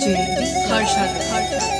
DJ Harshad.